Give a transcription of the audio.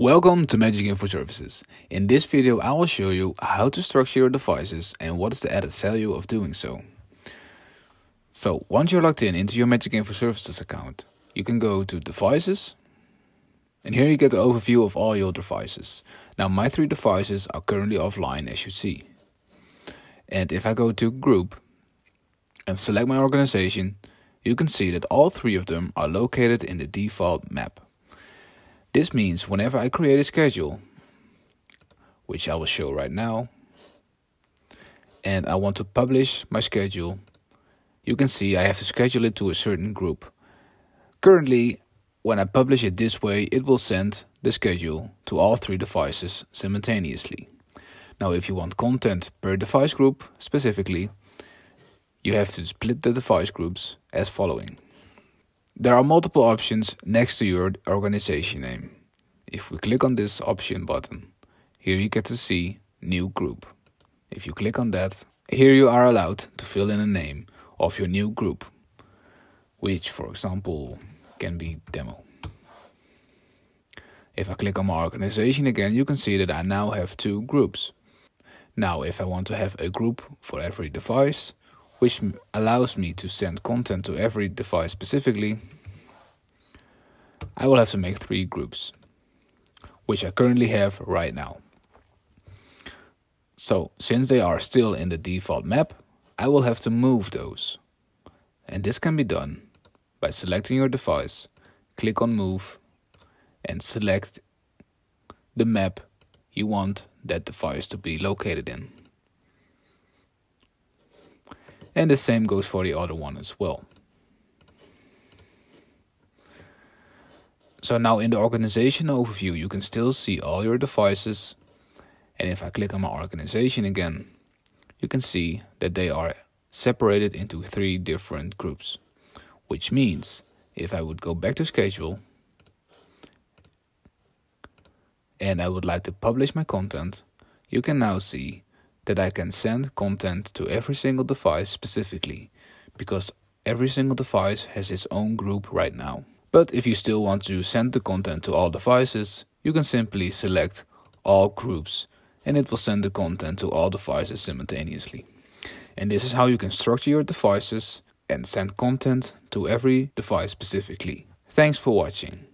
Welcome to MagicInfo Services. In this video I will show you how to structure your devices and what is the added value of doing so. So once you're logged in into your MagicInfo Services account, you can go to Devices and here you get the overview of all your devices. Now my three devices are currently offline as you see. And if I go to Group and select my organization, you can see that all three of them are located in the default map. This means whenever I create a schedule, which I will show right now, and I want to publish my schedule, you can see I have to schedule it to a certain group. Currently, when I publish it this way, it will send the schedule to all three devices simultaneously. Now, if you want content per device group specifically, you have to split the device groups as following. There are multiple options next to your organization name. If we click on this option button, here you get to see new group. If you click on that, here you are allowed to fill in a name of your new group, which for example can be demo. If I click on my organization again, you can see that I now have two groups. Now, if I want to have a group for every device, which allows me to send content to every device specifically, I will have to make three groups, which I currently have right now. So, since they are still in the default map, I will have to move those. And this can be done by selecting your device, click on Move, and select the map you want that device to be located in. And the same goes for the other one as well. So now in the organization overview, you can still see all your devices. And if I click on my organization again, you can see that they are separated into three different groups. Which means if I would go back to schedule and I would like to publish my content, you can now see that I can send content to every single device specifically because every single device has its own group right now. But if you still want to send the content to all devices, you can simply select all groups and it will send the content to all devices simultaneously. And this is how you can structure your devices and send content to every device specifically. Thanks for watching.